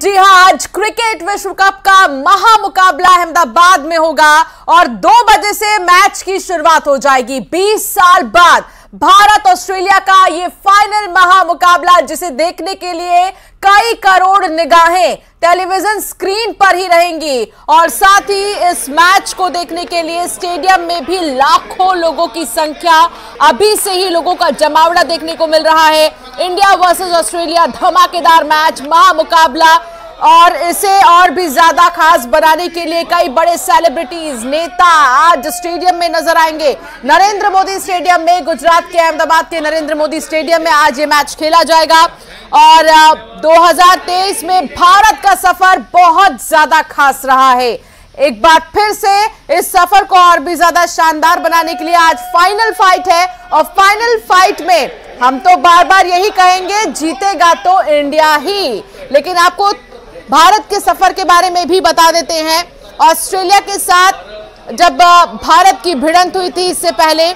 जी हाँ आज क्रिकेट विश्व कप का महामुकाबला अहमदाबाद में होगा और दो बजे से मैच की शुरुआत हो जाएगी। 20 साल बाद भारत ऑस्ट्रेलिया का ये फाइनल महामुकाबला, जिसे देखने के लिए कई करोड़ निगाहें टेलीविज़न स्क्रीन पर ही रहेंगी और साथ ही इस मैच को देखने के लिए स्टेडियम में भी लाखों लोगों की संख्या अभी से ही लोगों का जमावड़ा देखने को मिल रहा है। इंडिया वर्सेस ऑस्ट्रेलिया धमाकेदार मैच, महामुकाबला। और इसे और भी ज़्यादा खास बनाने के लिए कई बड़े सेलिब्रिटीज नेता आज स्टेडियम में नज़र आएँगे। नरेंद्र मोदी स्टेडियम में, गुजरात के अहमदाबाद के नरेंद्र मोदी स्टेडियम में आज ये मैच खेला जाएगा। और 2023 में भारत का सफ़र बहुत ज़्यादा खास रहा है। एक बार फिर से इस सफ़र को और भी ज़्यादा शानदार बनाने के लिए आज फाइनल फाइट है। और फाइनल फाइट में हम तो बार बार यही कहेंगे, जीतेगा तो इंडिया ही। लेकिन आपको भारत के सफ़र के बारे में भी बता देते हैं। ऑस्ट्रेलिया के साथ जब भारत की भिड़ंत हुई थी इससे पहले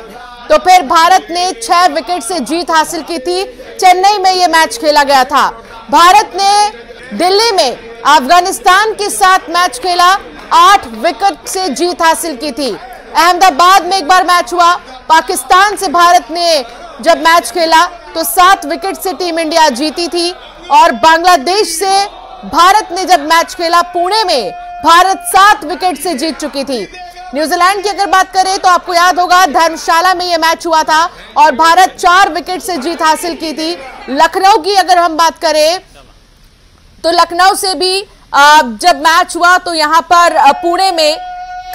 तो फिर भारत ने छह विकेट से जीत हासिल की थी। चेन्नई में यह मैच खेला गया था। भारत ने दिल्ली में अफ़गानिस्तान के साथ मैच खेला। आठ विकेट से जीत हासिल की थी। अहमदाबाद में एक बार मैच हुआ। पाकिस्तान से भारत ने जब मैच खेला तो सात विकेट से टीम इंडिया जीती थी। और बांग्लादेश से भारत ने जब मैच खेला पुणे में, भारत सात विकेट से जीत चुकी थी। न्यूजीलैंड की अगर बात करें तो आपको याद होगा, धर्मशाला में यह मैच हुआ था और भारत चार विकेट से जीत हासिल की थी। लखनऊ की अगर हम बात करें तो लखनऊ से भी जब मैच हुआ तो यहाँ पर पुणे में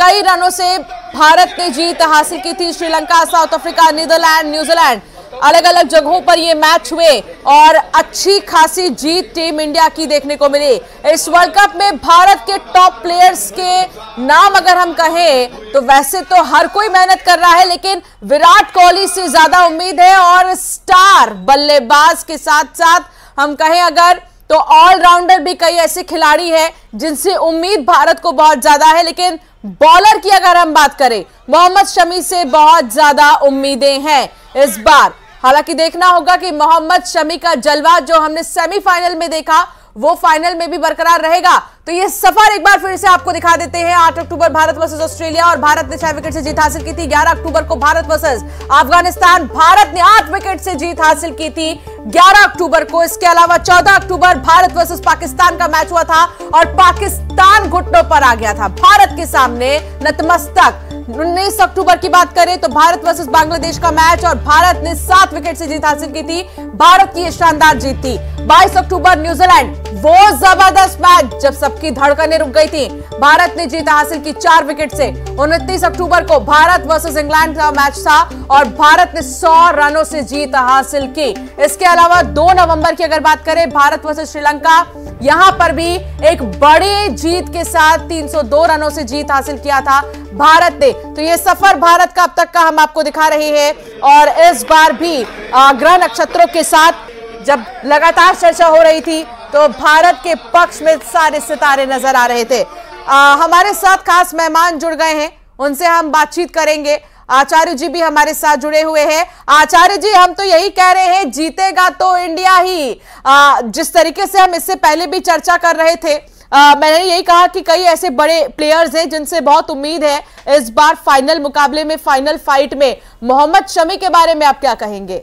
कई रनों से भारत ने जीत हासिल की थी। Sri Lanka, South Africa, Netherland, New Zealand अलग अलग जगहों पर ये मैच हुए और अच्छी खासी जीत टीम इंडिया की देखने को मिली। इस वर्ल्ड कप में भारत के टॉप प्लेयर्स के नाम अगर हम कहें तो वैसे तो हर कोई मेहनत कर रहा है, लेकिन विराट कोहली से ज़्यादा उम्मीद है और स्टार बल्लेबाज के साथ साथ हम कहें अगर तो ऑलराउंडर भी कई ऐसे खिलाड़ी हैं जिनसे उम्मीद भारत को बहुत ज़्यादा है, लेकिन बॉलर की अगर हम बात करें, मोहम्मद शमी से बहुत ज़्यादा उम्मीदें हैं। इस बार हालाँकि देखना होगा कि मोहम्मद शमी का जलवा जो हमने सेमीफाइनल में देखा, वो फाइनल में भी बरकरार रहेगा। तो ये सफ़र एक बार फिर से आपको दिखा देते हैं। 8 अक्टूबर भारत वर्सेस ऑस्ट्रेलिया और भारत ने छह विकेट से जीत हासिल की थी। 11 अक्टूबर को भारत वर्सेस अफ़गानिस्तान, भारत ने आठ विकेट से जीत हासिल की थी। 11 अक्टूबर को इसके अलावा 14 अक्टूबर भारत वर्सेस पाकिस्तान का मैच हुआ था और पाकिस्तान घुटनों पर आ गया था। भारत के सामने नतमस्तक उन्नीस अक्टूबर की बात करें तो भारत वर्सेस बांग्लादेश का मैच और भारत ने सात विकेट से जीत हासिल की थी। भारत की शानदार जीत थी। 22 अक्टूबर न्यूजीलैंड, वो ज़बरदस्त मैच जब सबकी धड़कनें रुक गई थी। भारत ने जीत हासिल की चार विकेट से। उनतीस अक्टूबर को भारत वर्सेस इंग्लैंड का मैच था और भारत ने 100 रनों से जीत हासिल की। इसके अलावा 2 नवंबर की अगर बात करें, भारत वर्सेस श्रीलंका, यहाँ पर भी एक बड़ी जीत के साथ 302 रनों से जीत हासिल किया था। भारत ने तो ये सफ़र भारत का अब तक का हम आपको दिखा रहे हैं और इस बार भी ग्रह नक्षत्रों के साथ जब लगातार चर्चा हो रही थी तो भारत के पक्ष में सारे सितारे नज़र आ रहे थे। आ, हमारे साथ खास मेहमान जुड़ गए हैं उनसे हम बातचीत करेंगे। आचार्य जी भी हमारे साथ जुड़े हुए हैं। आचार्य जी हम तो यही कह रहे हैं जीतेगा तो इंडिया ही। आ, जिस तरीके से हम इससे पहले भी चर्चा कर रहे थे आ, मैंने यही कहा कि कई ऐसे बड़े प्लेयर्स हैं जिनसे बहुत उम्मीद है इस बार फाइनल मुकाबले में फाइनल फाइट में। मोहम्मद शमी के बारे में आप क्या कहेंगे?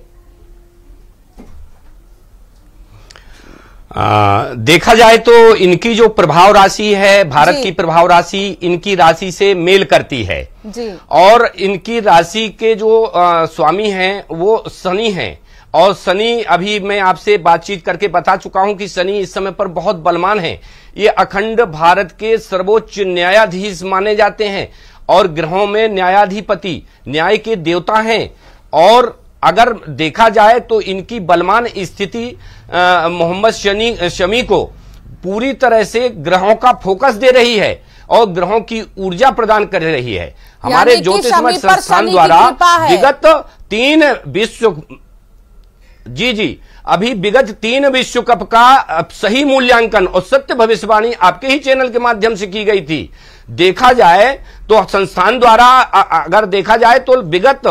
आ, देखा जाए तो इनकी जो प्रभाव राशि है भारत की प्रभाव राशि इनकी राशि से मेल करती है। जी। और इनकी राशि के जो आ, स्वामी हैं वो शनि हैं। और शनि अभी मैं आपसे बातचीत करके बता चुका हूँ कि शनि इस समय पर बहुत बलवान है। ये अखंड भारत के सर्वोच्च न्यायाधीश माने जाते हैं और ग्रहों में न्यायाधिपति न्याय के देवता हैं। और अगर देखा जाए तो इनकी बलमान स्थिति मोहम्मद शनी शमी को पूरी तरह से ग्रहों का फोकस दे रही है और ग्रहों की ऊर्जा प्रदान कर रही है। हमारे ज्योतिष संस्थान द्वारा विगत तीन विश्व जी जी। अभी विगत तीन विश्व कप का सही मूल्यांकन और सत्य भविष्यवाणी आपके ही चैनल के माध्यम से की गई थी। देखा जाए तो संस्थान द्वारा अगर देखा जाए तो विगत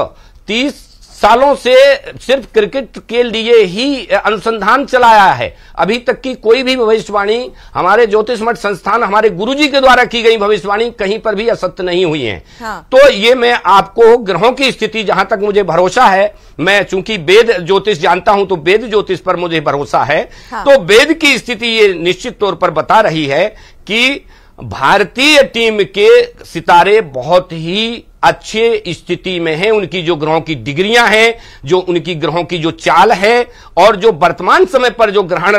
तीस सालों से सिर्फ़ क्रिकेट के लिए ही अनुसंधान चलाया है अभी तक की कोई भी भविष्यवाणी हमारे ज्योतिष मठ संस्थान हमारे गुरुजी के द्वारा की गई भविष्यवाणी कहीं पर भी असत्य नहीं हुई है हाँ। तो ये मैं आपको ग्रहों की स्थिति जहाँ तक मुझे भरोसा है मैं चूँकि वेद ज्योतिष जानता हूँ तो वेद ज्योतिष पर मुझे भरोसा है हाँ। तो वेद की स्थिति ये निश्चित तौर पर बता रही है कि भारतीय टीम के सितारे बहुत ही अच्छे स्थिति में हैं, उनकी जो ग्रहों की डिग्रियाँ हैं, जो उनकी ग्रहों की जो चाल है, और जो वर्तमान समय पर जो ग्रहण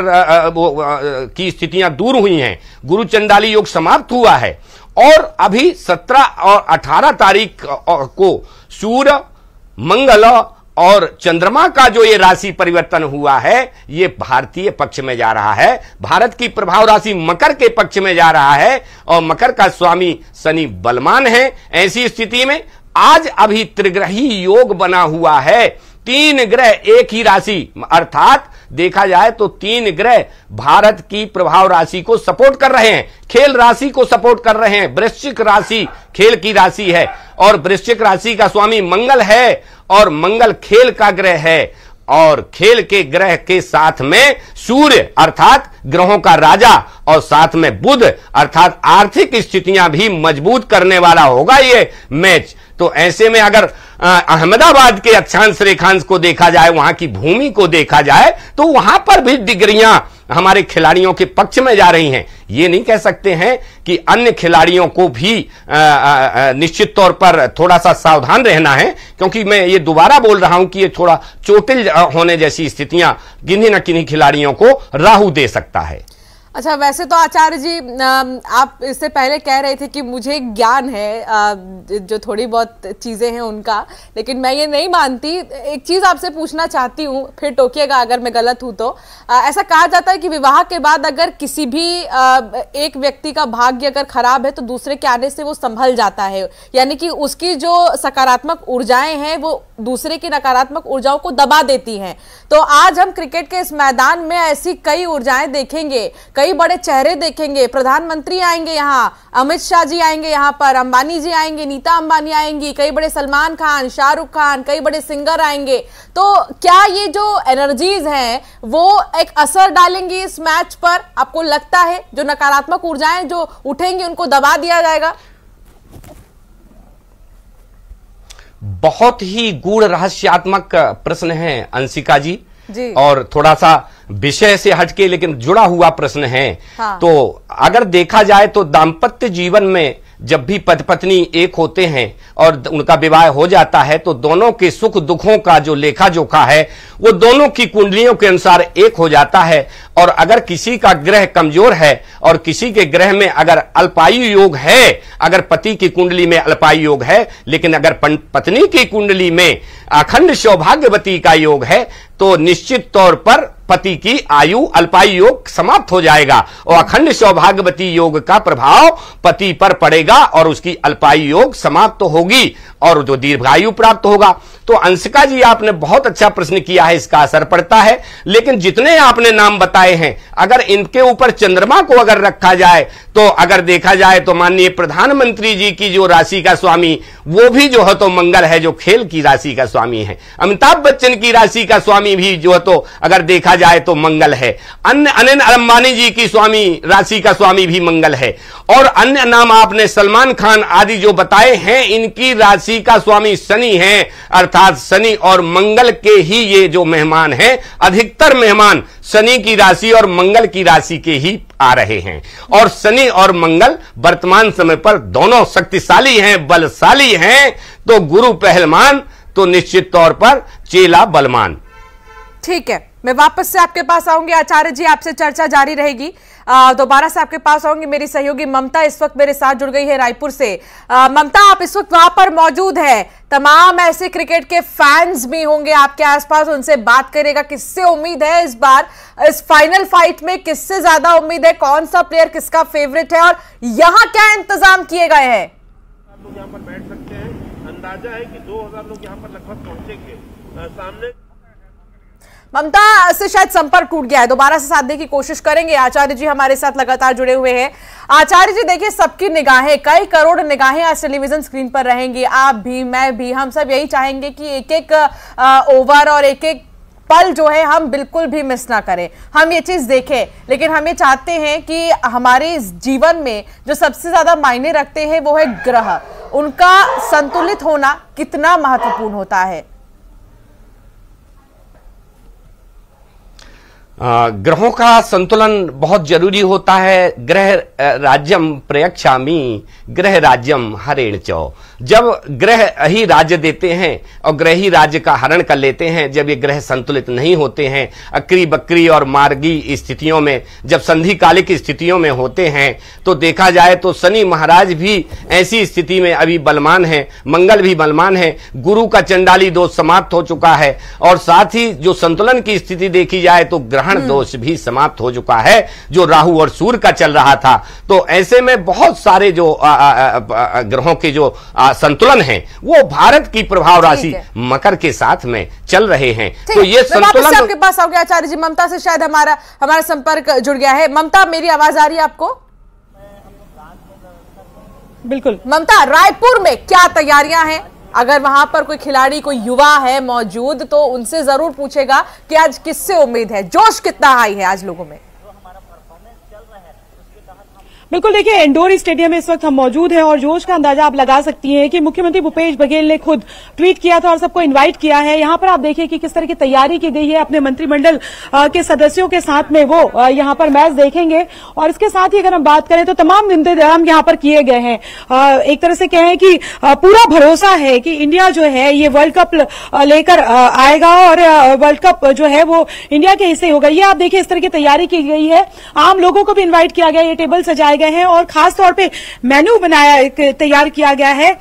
की स्थितियाँ दूर हुई हैं, गुरु चंडाली योग समाप्त हुआ है, और अभी 17 और 18 तारीख को सूर्य, मंगल और चंद्रमा का जो ये राशि परिवर्तन हुआ है, ये भारतीय पक्ष में जा रहा है। भारत की प्रभाव राशि मकर के पक्ष में जा रहा है और मकर का स्वामी शनि बलमान है ऐसी स्थिति में आज अभी त्रिग्रही योग बना हुआ है। तीन ग्रह एक ही राशि, अर्थात देखा जाए तो तीन ग्रह भारत की प्रभाव राशि को सपोर्ट कर रहे हैं। खेल राशि को सपोर्ट कर रहे हैं। वृश्चिक राशि खेल की राशि है। और वृश्चिक राशि का स्वामी मंगल है और मंगल खेल का ग्रह है। और खेल के ग्रह के साथ में सूर्य अर्थात ग्रहों का राजा और साथ में बुध अर्थात आर्थिक स्थितियाँ भी मज़बूत करने वाला होगा ये मैच। तो ऐसे में अगर अहमदाबाद के अक्षांश रेखांश को देखा जाए, वहाँ की भूमि को देखा जाए तो वहाँ पर भी डिग्रियाँ हमारे खिलाड़ियों के पक्ष में जा रही हैं। ये नहीं कह सकते हैं कि अन्य खिलाड़ियों को भी निश्चित तौर पर थोड़ा सा सावधान रहना है, क्योंकि मैं ये दोबारा बोल रहा हूँ कि ये थोड़ा चोटिल होने जैसी स्थितियाँ किन्हीं न किन्हीं खिलाड़ियों को राहु दे सकता है। अच्छा वैसे तो आचार्य जी आप इससे पहले कह रहे थे कि मुझे ज्ञान है जो थोड़ी बहुत चीज़ें हैं उनका, लेकिन मैं ये नहीं मानती। एक चीज़ आपसे पूछना चाहती हूँ, फिर टोकिएगा अगर मैं गलत हूँ तो। ऐसा कहा जाता है कि विवाह के बाद अगर किसी भी एक व्यक्ति का भाग्य अगर खराब है तो दूसरे के आने से वो संभल जाता है। यानी कि उसकी जो सकारात्मक ऊर्जाएँ हैं, वो दूसरे की नकारात्मक ऊर्जाओं को दबा देती हैं। तो आज हम क्रिकेट के इस मैदान में ऐसी कई ऊर्जाएँ देखेंगे, कई कई बड़े चेहरे देखेंगे। प्रधानमंत्री आएँगे यहाँ अमित शाह जी आएँगे यहाँ पर अंबानी जी आएँगे नीता अंबानी आएँगी कई बड़े सलमान खान शाहरुख खान कई बड़े सिंगर आएँगे। तो क्या ये जो एनर्जीज हैं वो एक असर डालेंगी इस मैच पर? आपको लगता है जो नकारात्मक ऊर्जाएँ जो उठेंगी उनको दबा दिया जाएगा? बहुत ही गूढ़ रहस्यात्मक प्रश्न है अंशिका जी, और थोड़ा सा विषय से हटके लेकिन जुड़ा हुआ प्रश्न है हाँ। तो अगर देखा जाए तो दाम्पत्य जीवन में जब भी पति पत्नी एक होते हैं और उनका विवाह हो जाता है तो दोनों के सुख दुखों का जो लेखा जोखा है, वो दोनों की कुंडलियों के अनुसार एक हो जाता है। और अगर किसी का ग्रह कमज़ोर है और किसी के ग्रह में अगर अल्पायु योग है, अगर पति की कुंडली में अल्पायु योग है, लेकिन अगर पत्नी की कुंडली में अखंड सौभाग्यवती का योग है तो निश्चित तौर पर पति की आयु अल्पायु योग समाप्त हो जाएगा और अखंड सौभाग्यवती योग का प्रभाव पति पर पड़ेगा और उसकी अल्पायु योग समाप्त तो होगी और जो दीर्घायु प्राप्त होगा। तो अंशिका जी, आपने बहुत अच्छा प्रश्न किया है, इसका असर पड़ता है। लेकिन जितने आपने नाम बताए हैं, अगर इनके ऊपर चंद्रमा को अगर रखा जाए तो अगर देखा जाए तो माननीय प्रधानमंत्री जी की जो राशि का स्वामी, वो भी जो है तो मंगल है, जो खेल की राशि का स्वामी है। अमिताभ बच्चन की राशि का स्वामी भी जो है तो अगर देखा जाए तो मंगल है। अन्य अनिल अंबानी जी की स्वामी, राशि का स्वामी भी मंगल है। और अन्य नाम आपने सलमान खान आदि जो बताए हैं, इनकी राशि का स्वामी शनि है, अर्थात शनि और मंगल के ही ये जो मेहमान हैं, अधिकतर मेहमान शनि की राशि और मंगल की राशि के ही आ रहे हैं। और शनि और मंगल वर्तमान समय पर दोनों शक्तिशाली हैं, बलशाली हैं तो गुरु पहलमान तो निश्चित तौर पर चेला बलमान। ठीक है। मैं वापस से आपके पास आऊँगी। आचार्य जी, आपसे चर्चा जारी रहेगी। दोबारा से आपके पास आऊँगी। मेरी सहयोगी ममता इस वक्त मेरे साथ जुड़ गई है रायपुर से। ममता, आप इस वक्त वहाँ पर मौजूद है। तमाम ऐसे क्रिकेट के फैंस भी होंगे आपके आसपास। उनसे बात करेगा, किससे उम्मीद है इस बार? इस फाइनल फाइट में किससे ज़्यादा उम्मीद है? कौन सा प्लेयर किसका फेवरेट है? और यहाँ क्या इंतज़ाम किए गए हैं? लोग यहाँ पर बैठ सकते हैं। अंदाज़ा है कि 2000 लोग यहाँ पर लगभग पहुँचेंगे। सामने ममता से शायद संपर्क टूट गया है। दोबारा से साधने की कोशिश करेंगे। आचार्य जी हमारे साथ लगातार जुड़े हुए हैं। आचार्य जी, देखिए, सबकी निगाहें, कई करोड़ निगाहें आज टेलीविज़न स्क्रीन पर रहेंगी। आप भी, मैं भी, हम सब यही चाहेंगे कि एक एक ओवर और एक एक पल जो है हम बिल्कुल भी मिस ना करें। हम ये चीज़ देखें, लेकिन हम ये चाहते हैं कि हमारे जीवन में जो सबसे ज़्यादा मायने रखते हैं वो है ग्रह। उनका संतुलित होना कितना महत्वपूर्ण होता है। ग्रहों का संतुलन बहुत ज़रूरी होता है। ग्रह राज्यम प्रयक्षामी ग्रह राज्यम हरेण चौ। जब ग्रह ही राज्य देते हैं और ग्रह ही राज्य का हरण कर लेते हैं, जब ये ग्रह संतुलित नहीं होते हैं, अक्री बकरी और मार्गी स्थितियों में, जब संधि कालिक स्थितियों में होते हैं तो देखा जाए तो शनि महाराज भी ऐसी स्थिति में अभी बलमान है, मंगल भी बलमान है, गुरु का चंडाली दोष समाप्त हो चुका है। और साथ ही जो संतुलन की स्थिति देखी जाए तो ग्रह ग्रहण हम्म। दोष भी समाप्त हो चुका है जो राहु और सूर्य का चल रहा था। तो ऐसे में बहुत सारे जो ग्रहों के जो आ, संतुलन है वो भारत की प्रभाव राशि मकर के साथ में चल रहे हैं। तो ये संतुलन आपके पास आओगे आचार्य जी ममता से शायद हमारा हमारा संपर्क जुड़ गया है। ममता मेरी आवाज़ आ रही है आपको? बिल्कुल। ममता रायपुर में क्या तैयारियाँ हैं? अगर वहाँ पर कोई खिलाड़ी, कोई युवा है मौजूद तो उनसे ज़रूर पूछेगा कि आज किससे उम्मीद है? जोश कितना हाई है आज लोगों में? बिल्कुल, देखिए, इंडोर स्टेडियम में इस वक्त हम मौजूद हैं और जोश का अंदाज़ा आप लगा सकती हैं कि मुख्यमंत्री भूपेश बघेल ने खुद ट्वीट किया था और सबको इनवाइट किया है। यहाँ पर आप देखिए कि किस तरह की तैयारी की गई है अपने मंत्रिमंडल के सदस्यों के साथ में वो यहाँ पर मैच देखेंगे। और इसके साथ ही अगर हम बात करें तो तमाम इंतज़ाम यहाँ पर किए गए हैं। एक तरह से कहें कि पूरा भरोसा है कि इंडिया जो है ये वर्ल्ड कप लेकर आएगा और वर्ल्ड कप जो है वो इंडिया के हिस्से होगा। ये आप देखिए इस तरह की तैयारी की गई है। आम लोगों को भी इन्वाइट किया गया, ये टेबल सजाए बनाए गए हैं और खास तौर पे मेन्यू बनाया तैयार किया गया है।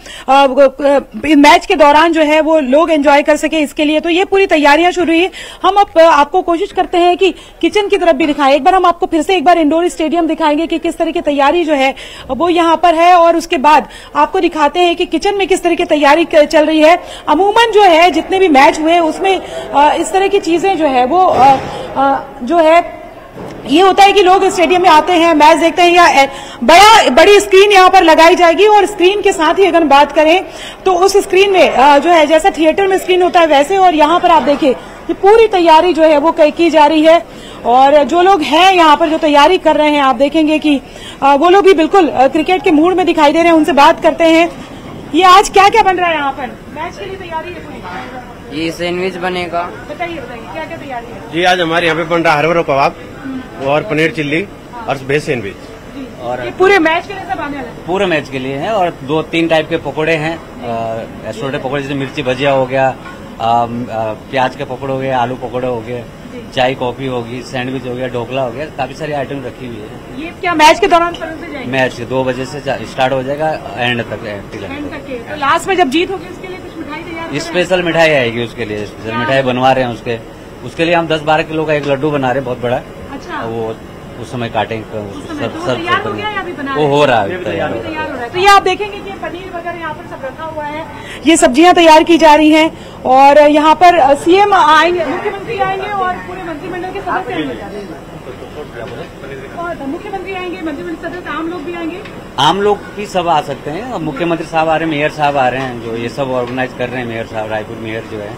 मैच के दौरान जो है वो लोग एंजॉय कर सके इसके लिए। तो ये पूरी तैयारियाँ शुरू हुई। हम अब आपको कोशिश करते हैं कि किचन की तरफ़ भी दिखाएँ। एक बार हम आपको फिर से एक बार इंडोर स्टेडियम दिखाएँगे कि किस तरह की तैयारी जो है, वो यहाँ पर है और उसके बाद आपको दिखाते हैं कि किचन में किस तरह की तैयारी चल रही है। अमूमन जो है, जितने भी मैच हुए उसमें इस तरह की चीज़ें जो है वो जो है ये होता है कि लोग स्टेडियम में आते हैं मैच देखते हैं या बड़ा बड़ी स्क्रीन यहाँ पर लगाई जाएगी और स्क्रीन के साथ ही अगर बात करें तो उस स्क्रीन में जो है जैसा थिएटर में स्क्रीन होता है वैसे और यहाँ पर आप देखिए कि पूरी तैयारी जो है वो की जा रही है। और जो लोग हैं यहाँ पर जो तैयारी कर रहे हैं आप देखेंगे कि वो लोग भी बिल्कुल क्रिकेट के मूड में दिखाई दे रहे हैं उनसे बात करते हैं। ये आज क्या क्या बन रहा है यहाँ पर? मैच के लिए तैयारी है पूरी? ये सैंडविच बनेगा। बताइए बताइए क्या क्या तैयारी है? जी आज हमारे यहाँ पे बन रहा है हरभरा कबाब। और पनीर चिल्ली और वेज सैंडविच। और पूरे मैच के लिए सब आने वाले पूरे मैच के लिए है और दो तीन टाइप के पकौड़े हैं। छोटे पकौड़े जैसे मिर्ची भजिया हो गया प्याज के पकौड़े हो गए आलू पकौड़े हो गए चाय कॉफ़ी होगी सैंडविच हो गया ढोकला हो गया काफ़ी सारी आइटम रखी हुई है। ये क्या मैच के दौरान मैच दो बजे से स्टार्ट हो जाएगा एंड तक एंड तक तो लास्ट में जब जीत होगी उसके लिए कुछ मिठाई तैयार स्पेशल मिठाई आएगी उसके लिए स्पेशल मिठाई बनवा रहे हैं उसके। उसके लिए हम दस बारह किलो का एक लड्डू बना रहे हैं बहुत बड़ा। वो उस समय काटेंगे तो वो हो रहा है? तैयार हो रहा है। तो ये आप देखेंगे कि पनीर वगैरह यहाँ पर सब रखा हुआ है। ये सब्ज़ियाँ तैयार की जा रही हैं और यहाँ पर सीएम आएँगे मुख्यमंत्री आएँगे और पूरे मंत्रिमंडल के सदस्य मुख्यमंत्री आएँगे मंत्रिमंडल सदस्य आम लोग भी आएँगे? आम लोग भी सब आ सकते हैं। मुख्यमंत्री साहब आ रहे हैं मेयर साहब आ रहे हैं जो ये सब ऑर्गेनाइज कर रहे हैं मेयर साहब रायपुर मेयर जो है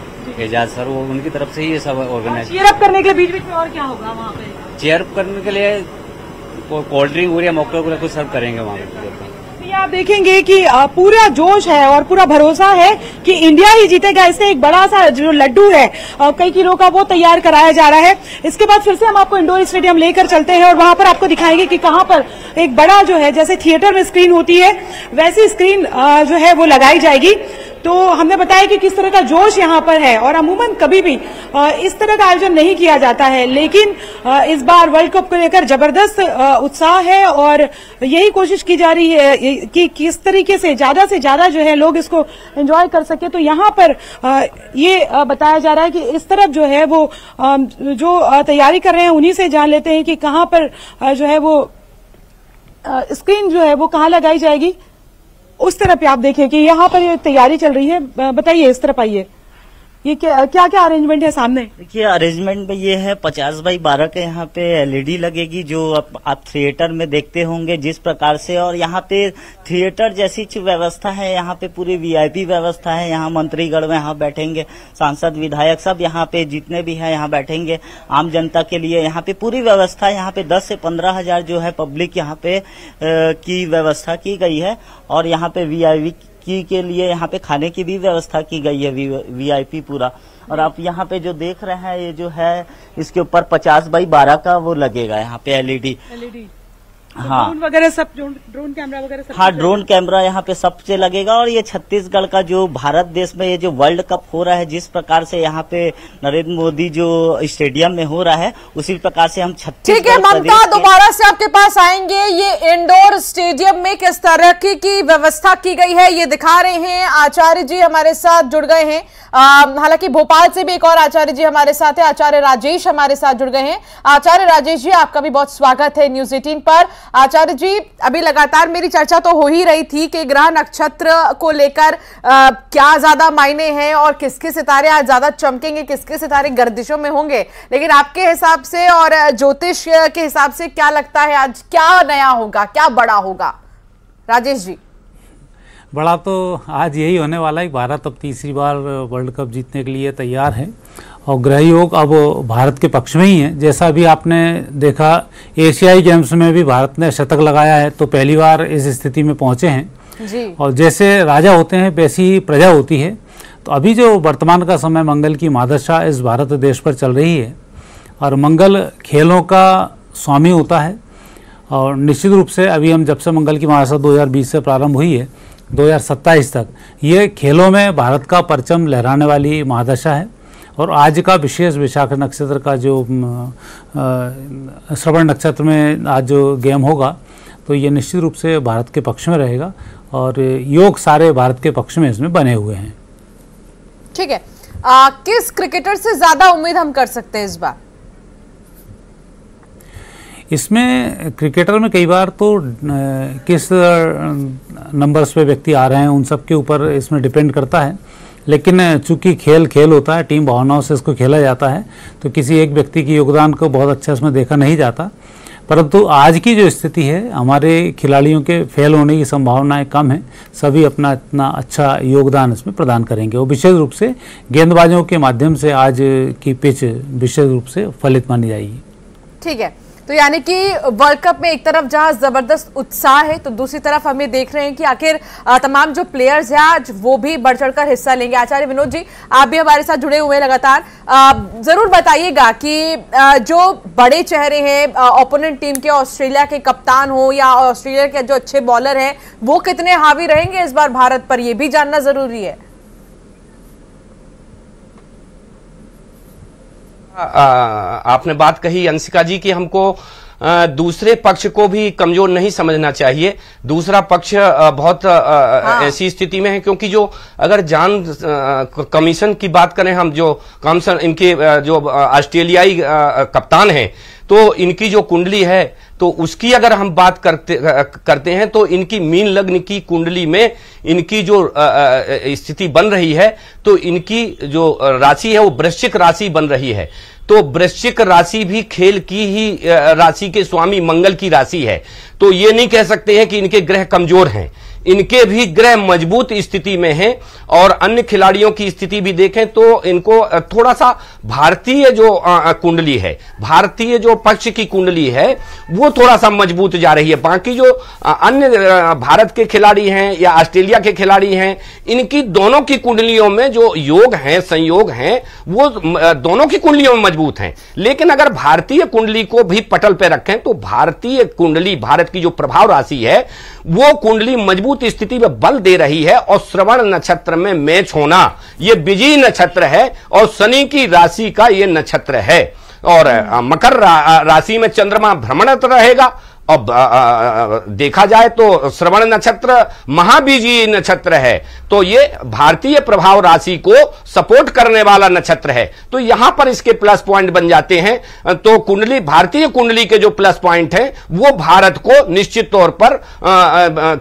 एजाज सर वो उनकी तरफ़ से ही ये सब ऑर्गेनाइज करने के लिए बीच बीच में और क्या होगा वहाँ पे? चेयर करने के लिए कोल्ड ड्रिंक हो या मॉकटेल कुछ सर्व करेंगे वहाँ आप देखेंगे कि पूरा जोश है और पूरा भरोसा है कि इंडिया ही जीतेगा। इससे एक बड़ा सा जो लड्डू है कई किलो का वो तैयार कराया जा रहा है। इसके बाद फिर से हम आपको इंडोर स्टेडियम लेकर चलते हैं और वहाँ पर आपको दिखाएँगे कि कहाँ पर एक बड़ा जो है, जैसे थिएटर में स्क्रीन होती है, वैसी स्क्रीन जो है वो लगाई जाएगी। तो हमने बताया कि किस तरह का जोश यहाँ पर है और अमूमन कभी भी इस तरह का आयोजन नहीं किया जाता है। लेकिन इस बार वर्ल्ड कप को लेकर ज़बरदस्त उत्साह है और यही कोशिश की जा रही है कि किस तरीके से, ज़्यादा से ज़्यादा जो है लोग इसको एंजॉय कर सके। तो यहाँ पर ये बताया जा रहा है कि इस तरफ़ जो है वो जो तैयारी कर रहे हैं उन्हीं से जान लेते हैं कि कहाँ पर जो है वो स्क्रीन जो है वो कहाँ लगाई जाएगी। उस तरफ़ आप देखें कि यहाँ पर तैयारी चल रही है। बताइए, इस तरफ़ आइए। ये क्या क्या क्या अरेंजमेंट है सामने? देखिए अरेंजमेंट में ये है पचास बाई बारह के यहाँ पे एलईडी लगेगी जो आप, आप थिएटर में देखते होंगे जिस प्रकार से और यहाँ पे थिएटर जैसी व्यवस्था है यहाँ पे पूरी वीआईपी व्यवस्था है यहाँ मंत्रीगढ़ में यहाँ बैठेंगे सांसद विधायक सब यहाँ पे जितने भी है यहाँ बैठेंगे आम जनता के लिए यहाँ पे पूरी व्यवस्था यहाँ पे दस से पंद्रह हज़ार जो है पब्लिक यहाँ पे की व्यवस्था की गई है और यहाँ पे वीआईपी की के लिए यहाँ पे खाने की भी व्यवस्था की गई है वीआईपी पूरा। और आप यहाँ पे जो देख रहे हैं, ये जो है, इसके ऊपर पचास बाई बारह का वो लगेगा यहाँ पे एलईडी एलईडी हाँ। ड्रोन वगैरह सब ड्रोन कैमरा वगैरह सब हाँ ड्रोन कैमरा यहाँ पे सबसे लगेगा और ये छत्तीसगढ़ का जो भारत देश में ये जो वर्ल्ड कप हो रहा है जिस प्रकार से यहाँ पे नरेंद्र मोदी जो स्टेडियम में हो रहा है उसी प्रकार से हम छत्तीसगढ़ ठीक है ममता दोबारा से आपके पास आएँगे। ये इंडोर स्टेडियम में किस तरह की, की व्यवस्था की गई है ये दिखा रहे हैं। आचार्य जी हमारे साथ जुड़ गए हैं। हालाँकि भोपाल से भी एक और आचार्य जी हमारे साथ है आचार्य राजेश हमारे साथ जुड़ गए हैं। आचार्य राजेश जी आपका भी बहुत स्वागत है न्यूज़ एटीन पर। आचार्य जी, अभी लगातार मेरी चर्चा तो हो ही रही थी कि ग्रह नक्षत्र को लेकर क्या ज़्यादा मायने हैं और किसके सितारे आज ज़्यादा चमकेंगे, किसके सितारे गर्दिशों में होंगे? लेकिन आपके हिसाब से और ज्योतिष के हिसाब से क्या लगता है आज? क्या नया होगा? क्या बड़ा होगा? राजेश जी। बड़ा तो आज यही होने वाला है भारत अब तीसरी बार वर्ल्ड कप जीतने के लिए तैयार है। और ग्रह योग अब भारत के पक्ष में ही है। जैसा भी आपने देखा एशियाई गेम्स में भी भारत ने शतक लगाया है तो पहली बार इस स्थिति में पहुँचे हैं। जी। और जैसे राजा होते हैं वैसी ही प्रजा होती है। तो अभी जो वर्तमान का समय मंगल की महादशा इस भारत देश पर चल रही है और मंगल खेलों का स्वामी होता है। और निश्चित रूप से अभी हम जब से मंगल की महादशा 2020 से प्रारंभ हुई है 2027 तक ये खेलों में भारत का परचम लहराने वाली महादशा है। और आज का विशेष विशाख नक्षत्र का जो श्रवण नक्षत्र में आज जो गेम होगा तो ये निश्चित रूप से भारत के पक्ष में रहेगा और योग सारे भारत के पक्ष में इसमें बने हुए हैं। ठीक है। आ, किस क्रिकेटर से ज़्यादा उम्मीद हम कर सकते हैं इस बार? इसमें क्रिकेटर में कई बार तो किस नंबर्स पे व्यक्ति आ रहे हैं उन सब के ऊपर इसमें डिपेंड करता है। लेकिन चूँकि खेल खेल होता है, टीम भावनाओं से इसको खेला जाता है तो किसी एक व्यक्ति के योगदान को बहुत अच्छा इसमें देखा नहीं जाता। परंतु आज की जो स्थिति है, हमारे खिलाड़ियों के फेल होने की संभावनाएँ कम है, सभी अपना इतना अच्छा योगदान इसमें प्रदान करेंगे। और विशेष रूप से गेंदबाजों के माध्यम से आज की पिच विशेष रूप से फलित मानी जाएगी। ठीक है। तो यानी कि वर्ल्ड कप में एक तरफ़ जहाँ ज़बरदस्त उत्साह है तो दूसरी तरफ़ हमें देख रहे हैं कि आखिर तमाम जो प्लेयर्स हैं आज, वो भी बढ़ चढ़कर हिस्सा लेंगे। आचार्य विनोद जी, आप भी हमारे साथ जुड़े हुए हैं लगातार। ज़रूर बताइएगा कि जो बड़े चेहरे हैं ओपोनेंट टीम के, ऑस्ट्रेलिया के कप्तान हो या ऑस्ट्रेलिया के जो अच्छे बॉलर हैं, वो कितने हावी रहेंगे इस बार भारत पर यह भी जानना ज़रूरी है। आपने बात कही अंशिका जी की हमको दूसरे पक्ष को भी कमज़ोर नहीं समझना चाहिए दूसरा पक्ष बहुत हाँ। ऐसी स्थिति में है क्योंकि जो अगर जान कमीशन की बात करें हम जो कमीशन इनके जो ऑस्ट्रेलियाई कप्तान हैं तो इनकी जो कुंडली है तो उसकी अगर हम बात करते करते हैं तो इनकी मीन लग्न की कुंडली में इनकी जो स्थिति बन रही है तो इनकी जो राशि है वो वृश्चिक राशि बन रही है। तो वृश्चिक राशि भी खेल की ही राशि के स्वामी मंगल की राशि है। तो ये नहीं कह सकते हैं कि इनके ग्रह कमज़ोर हैं। इनके भी ग्रह मज़बूत स्थिति में हैं और अन्य खिलाड़ियों की स्थिति भी देखें तो इनको थोड़ा सा भारतीय जो कुंडली है, भारतीय जो पक्ष की कुंडली है, वो थोड़ा सा मज़बूत जा रही है। बाकी जो अन्य भारत के खिलाड़ी हैं या ऑस्ट्रेलिया के खिलाड़ी हैं, इनकी दोनों की कुंडलियों में जो योग हैं, संयोग हैं, वो दोनों की कुंडलियों में मज़बूत हैं। लेकिन अगर भारतीय कुंडली को भी पटल पर रखें तो भारतीय कुंडली, भारत की जो प्रभाव राशि है, वो कुंडली मज़बूत स्थिति में बल दे रही है और श्रवण नक्षत्र में मैच होना ये बिज़ी नक्षत्र है और शनि की राशि का ये नक्षत्र है। और मकर रा, राशि में चंद्रमा भ्रमणत रहेगा और देखा जाए तो श्रवण नक्षत्र महाबीजी नक्षत्र है। तो ये भारतीय प्रभाव राशि को सपोर्ट करने वाला नक्षत्र है। तो यहाँ पर इसके प्लस पॉइंट बन जाते हैं। तो कुंडली, भारतीय कुंडली के जो प्लस पॉइंट है, वो भारत को निश्चित तौर पर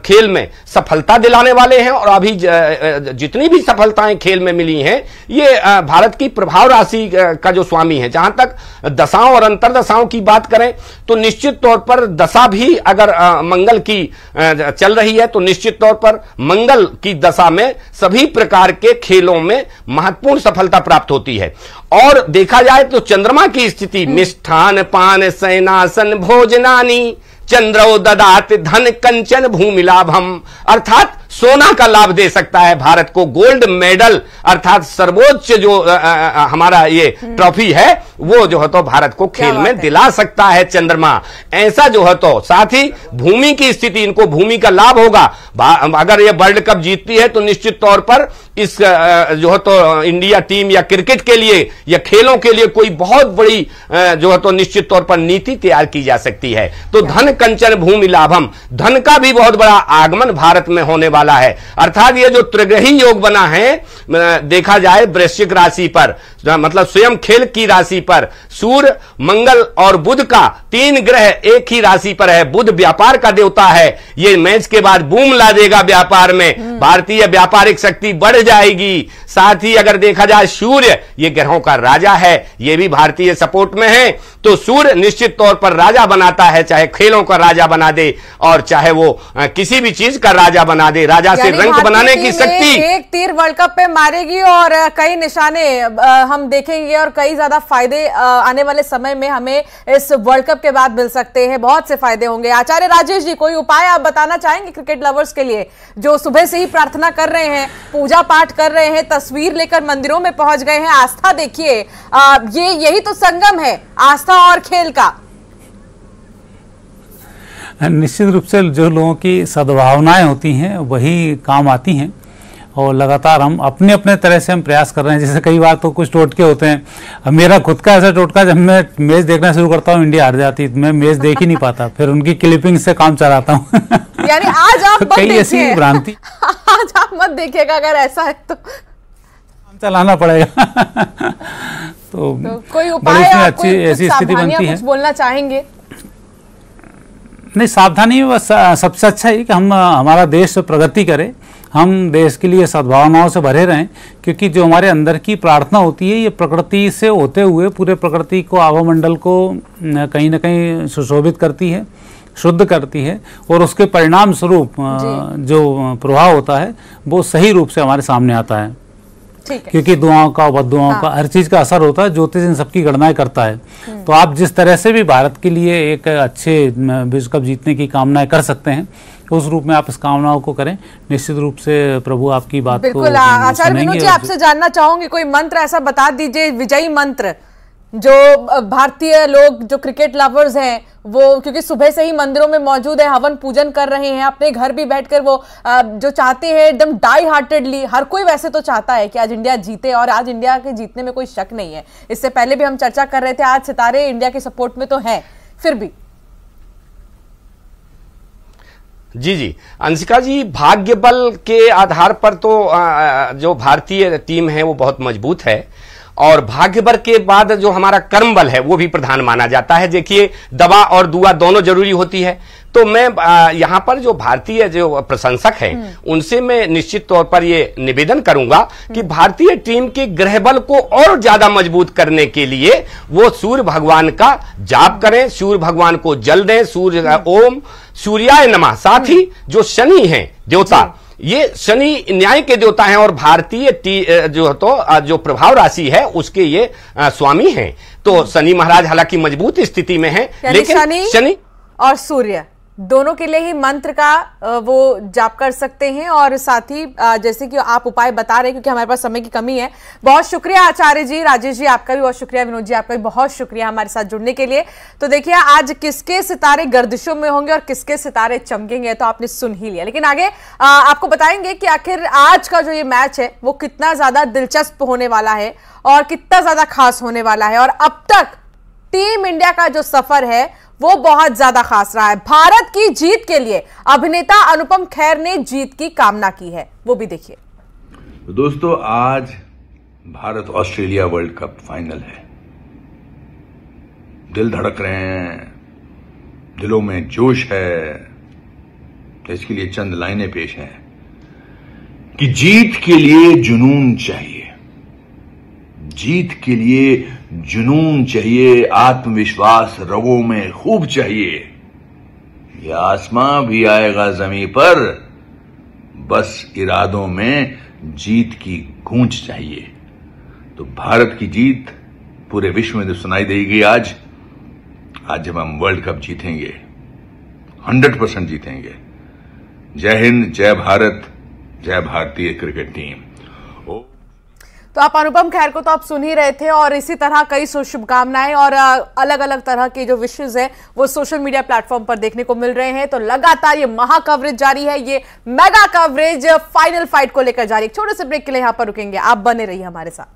खेल में सफलता दिलाने वाले हैं और अभी जितनी भी सफलताएँ खेल में मिली हैं, ये भारत की प्रभाव राशि का जो स्वामी है, जहाँ तक दशाओं और अंतरदशाओं की बात करें तो निश्चित तौर पर दशा दशा भी अगर आ, मंगल की आ, चल रही है तो निश्चित तौर पर मंगल की दशा में सभी प्रकार के खेलों में महत्वपूर्ण सफलता प्राप्त होती है। और देखा जाए तो चंद्रमा की स्थिति निष्ठान पान सेनासन भोजनानी चंद्रो ददात धन कंचन भूमि लाभम अर्थात सोना का लाभ दे सकता है भारत को। गोल्ड मेडल अर्थात सर्वोच्च जो आ, आ, हमारा ये ट्रॉफी है वो जो है तो भारत को खेल में दिला सकता है चंद्रमा। ऐसा जो है तो साथ ही भूमि की स्थिति इनको भूमि का लाभ होगा। अगर ये वर्ल्ड कप जीतती है तो निश्चित तौर पर इस जो है तो इंडिया टीम या क्रिकेट के लिए या खेलों के लिए कोई बहुत बड़ी जो है तो निश्चित तौर पर नीति तैयार की जा सकती है। तो धन कंचन भूमि लाभम। धन का भी बहुत बड़ा आगमन भारत में होने वाला है। अर्थात ये जो त्रिग्रही योग बना है देखा जाए वृश्चिक राशि पर मतलब स्वयं खेल की राशि पर, सूर्य, मंगल और बुध का तीन ग्रह एक ही राशि पर है। बुध व्यापार का देवता है। ये मैच के बाद बूम ला देगा व्यापार में। भारतीय व्यापारिक शक्ति बढ़ जाएगी। साथ ही अगर देखा जाए सूर्य ये ग्रहों का राजा है ये भी भारतीय सपोर्ट में है तो सूर्य निश्चित तौर पर राजा बनाता है चाहे खेलों का राजा बना दे और चाहे वो किसी भी चीज़ का राजा बना दे। राजा से रंग बनाने की शक्ति। एक तीर वर्ल्ड कप पे मारेगी और कई निशाने हम देखेंगे और कई ज़्यादा फ़ायदे आने वाले समय में हमें इस वर्ल्ड कप के बाद मिल सकते हैं बहुत से फ़ायदे होंगे। आचार्य राजेश जी कोई उपाय आप बताना चाहेंगे क्रिकेट लवर्स के लिए जो सुबह से ही प्रार्थना कर रहे हैं, पूजा पाठ कर रहे हैं, तस्वीर लेकर मंदिरों में पहुँच गए हैं। आस्था देखिए ये यही तो संगम है, आस्था और खेल का। निश्चित रूप से जो लोगों की सद्भावनाएँ होती हैं, वही काम आती हैं। और लगातार हम अपने अपने तरह से हम प्रयास कर रहे हैं। जैसे कई बार तो कुछ टोटके होते हैं। अब मेरा खुद का ऐसा टोटका जब मैं मैच देखना शुरू करता हूँ इंडिया हार जाती मैं मैच देख ही नहीं पाता। फिर उनकी क्लिपिंग से काम चलाता हूँ। यानी आज आप तो कई ऐसी भ्रांति। आज आप मत देखिएगा अगर ऐसा है तो। काम चलाना पड़ेगा। तो, तो कोई उपाय अच्छी ऐसी स्थिति बनती है। बोलना चाहेंगे? नहीं सावधानी बस सबसे अच्छा है कि हम हमारा देश प्रगति करे। हम देश के लिए सद्भावनाओं से भरे रहें क्योंकि जो हमारे अंदर की प्रार्थना होती है ये प्रकृति से होते हुए पूरे प्रकृति को आवामंडल को कहीं ना कहीं सुशोभित करती है शुद्ध करती है और उसके परिणाम स्वरूप जो प्रभाव होता है वो सही रूप से हमारे सामने आता है क्योंकि दुआओं का बदुआओं हाँ। का हर चीज़ का असर होता है ज्योतिष इन सबकी गणनाएँ करता है हम्म। तो आप जिस तरह से भी भारत के लिए एक अच्छे विश्व कप जीतने की कामनाएँ कर सकते हैं उस रूप में आप इस कामनाओं को करें। निश्चित रूप से प्रभु आपकी बात बिल्कुल आचार्य विनोद जी आपसे जानना चाहूँगी कोई मंत्र ऐसा बता दीजिए विजयी मंत्र जो भारतीय लोग जो क्रिकेट लवर्स हैं वो क्योंकि सुबह से ही मंदिरों में मौजूद है हवन पूजन कर रहे हैं अपने घर भी बैठकर वो जो चाहते हैं एकदम डाई हार्टेडली हर कोई वैसे तो चाहता है कि आज इंडिया जीते और आज इंडिया के जीतने में कोई शक नहीं है। इससे पहले भी हम चर्चा कर रहे थे आज सितारे इंडिया के सपोर्ट में तो है फिर भी। जी जी। अंशिका जी भाग्य बल के आधार पर तो जो भारतीय टीम है, वो बहुत मज़बूत है। और भाग्य बल के बाद जो हमारा कर्म बल है वो भी प्रधान माना जाता है देखिए दवा और दुआ दोनों ज़रूरी होती है तो मैं यहाँ पर जो भारतीय जो प्रशंसक हैं हम्म। उनसे मैं निश्चित तौर पर ये निवेदन करूँगा कि हम्म। भारतीय टीम के ग्रह बल को और ज़्यादा मज़बूत करने के लिए वो सूर्य भगवान का जाप करें सूर्य भगवान को जल दें सूर्य हम्म। ओम सूर्याय नमा साथ ही जो शनि है देवता ये शनि न्याय के देवता हैं और भारतीय जो तो जो प्रभाव राशि है उसके ये स्वामी हैं। तो शनि महाराज हालाँकि मज़बूत स्थिति में हैं लेकिन शनि और सूर्य। दोनों के लिए ही मंत्र का वो जाप कर सकते हैं और साथ ही जैसे कि आप उपाय बता रहे हैं क्योंकि हमारे पास समय की कमी है। बहुत शुक्रिया आचार्य जी, राजेश जी आपका भी बहुत शुक्रिया, विनोद जी आपका भी बहुत शुक्रिया हमारे साथ जुड़ने के लिए। तो देखिए, आज किसके सितारे गर्दिशों में होंगे और किसके सितारे चमकेंगे तो आपने सुन ही लिया। लेकिन आगे आपको बताएँगे कि आखिर आज का जो ये मैच है, वो कितना ज़्यादा दिलचस्प होने वाला है और कितना ज़्यादा खास होने वाला है। और अब तक टीम इंडिया का जो सफ़र है वो बहुत ज़्यादा खास रहा है। भारत की जीत के लिए अभिनेता अनुपम खेर ने जीत की कामना की है। वो भी देखिए। तो दोस्तों, आज Bharat Australia World Cup final है। दिल धड़क रहे हैं। दिलों में जोश है। तो इसके लिए चंद लाइनें पेश हैं कि जीत के लिए जुनून चाहिए। जीत के लिए जुनून चाहिए, आत्मविश्वास रगों में खूब चाहिए। यह आसमां भी आएगा ज़मीन पर, बस इरादों में जीत की गूंज चाहिए। तो भारत की जीत पूरे विश्व में तो सुनाई देगी आज। आज जब हम वर्ल्ड कप जीतेंगे, हंड्रेड परसेंट जीतेंगे। जय हिंद, जय भारत, जय भारतीय क्रिकेट टीम। तो आप अनुपम खैर को तो आप सुन ही रहे थे और इसी तरह कई शुभकामनाएँ और अलग अलग तरह के जो विशेष हैं, वो सोशल मीडिया प्लेटफॉर्म पर देखने को मिल रहे हैं। तो लगातार ये महा कवरेज जारी है, ये मेगा कवरेज फाइनल फाइट को लेकर जारी। छोटे से ब्रेक के लिए यहाँ पर रुकेंगे। आप बने रहिए हमारे साथ।